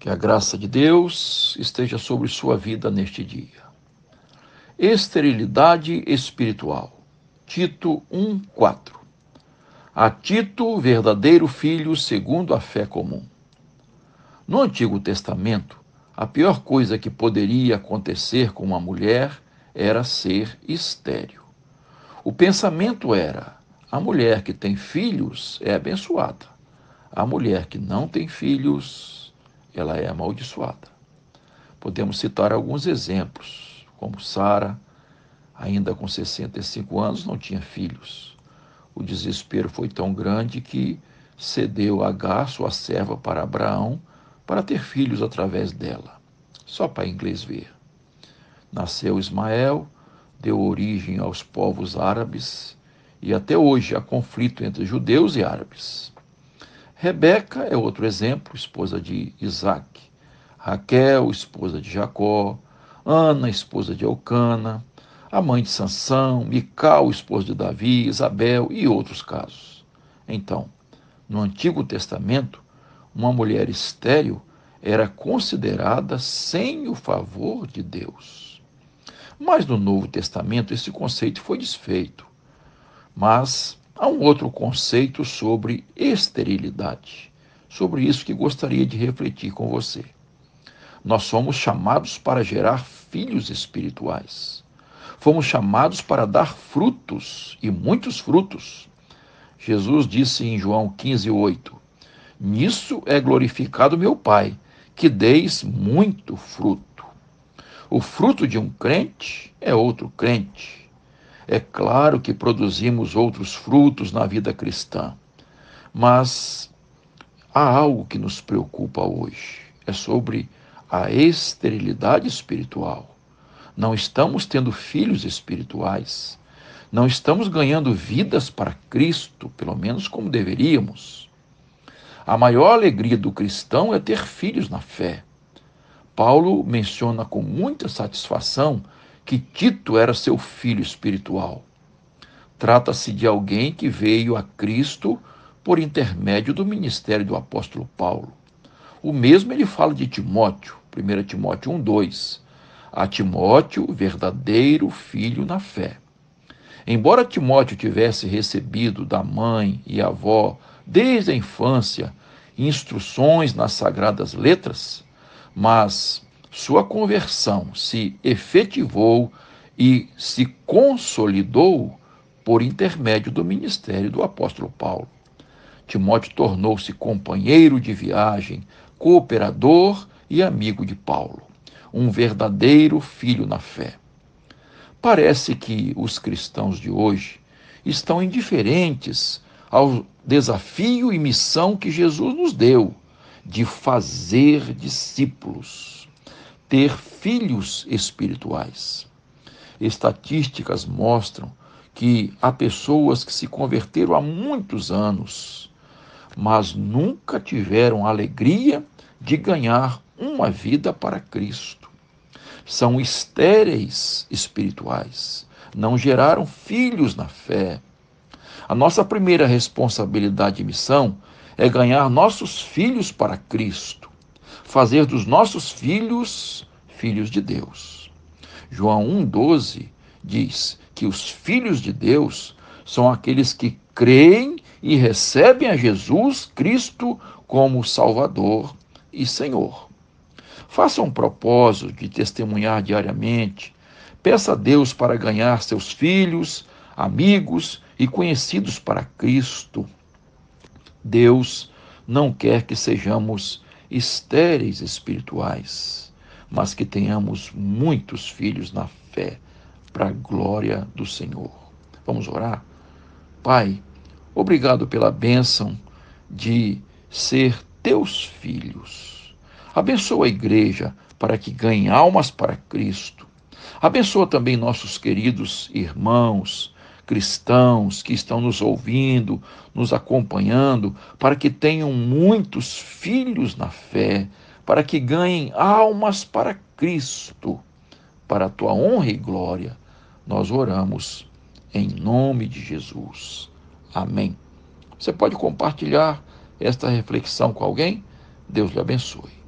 Que a graça de Deus esteja sobre sua vida neste dia. Esterilidade espiritual. Tito 1:4. A Tito, verdadeiro filho segundo a fé comum. No Antigo Testamento, a pior coisa que poderia acontecer com uma mulher era ser estéril. O pensamento era: a mulher que tem filhos é abençoada. A mulher que não tem filhos ela é amaldiçoada. Podemos citar alguns exemplos, como Sara, ainda com 65 anos, não tinha filhos. O desespero foi tão grande que cedeu Agar, sua serva, para Abraão, para ter filhos através dela. Só para inglês ver. Nasceu Ismael, deu origem aos povos árabes, e até hoje há conflito entre judeus e árabes. Rebeca é outro exemplo, esposa de Isaac. Raquel, esposa de Jacó. Ana, esposa de Elcana. A mãe de Sansão. Mical, esposa de Davi. Isabel e outros casos. Então, no Antigo Testamento, uma mulher estéril era considerada sem o favor de Deus. Mas no Novo Testamento esse conceito foi desfeito. Mas Há um outro conceito sobre esterilidade, sobre isso que gostaria de refletir com você. Nós somos chamados para gerar filhos espirituais. Fomos chamados para dar frutos, e muitos frutos. Jesus disse em João 15, 8: Nisso é glorificado meu Pai, que deis muito fruto. O fruto de um crente é outro crente. É claro que produzimos outros frutos na vida cristã, mas há algo que nos preocupa hoje. É sobre a esterilidade espiritual. Não estamos tendo filhos espirituais. Não estamos ganhando vidas para Cristo, pelo menos como deveríamos. A maior alegria do cristão é ter filhos na fé. Paulo menciona com muita satisfação que Tito era seu filho espiritual. Trata-se de alguém que veio a Cristo por intermédio do ministério do apóstolo Paulo. O mesmo ele fala de Timóteo, 1 Timóteo 1:2. A Timóteo, verdadeiro filho na fé. Embora Timóteo tivesse recebido da mãe e avó desde a infância instruções nas sagradas letras, mas sua conversão se efetivou e se consolidou por intermédio do ministério do apóstolo Paulo. Timóteo tornou-se companheiro de viagem, cooperador e amigo de Paulo, um verdadeiro filho na fé. Parece que os cristãos de hoje estão indiferentes ao desafio e missão que Jesus nos deu de fazer discípulos ter filhos espirituais. Estatísticas mostram que há pessoas que se converteram há muitos anos, mas nunca tiveram a alegria de ganhar uma vida para Cristo. São estéreis espirituais, não geraram filhos na fé. A nossa primeira responsabilidade e missão é ganhar nossos filhos para Cristo fazer dos nossos filhos filhos de Deus. João 1,12 diz que os filhos de Deus são aqueles que creem e recebem a Jesus Cristo como Salvador e Senhor. Faça um propósito de testemunhar diariamente. Peça a Deus para ganhar seus filhos, amigos e conhecidos para Cristo. Deus não quer que sejamos estéreis espirituais, mas que tenhamos muitos filhos na fé, para a glória do Senhor. Vamos orar? Pai, obrigado pela bênção de ser teus filhos. Abençoa a igreja para que ganhe almas para Cristo. Abençoa também nossos queridos irmãos, cristãos que estão nos ouvindo, nos acompanhando, para que tenham muitos filhos na fé, para que ganhem almas para Cristo, para a tua honra e glória. Nós oramos em nome de Jesus. Amém. Você pode compartilhar esta reflexão com alguém? Deus lhe abençoe.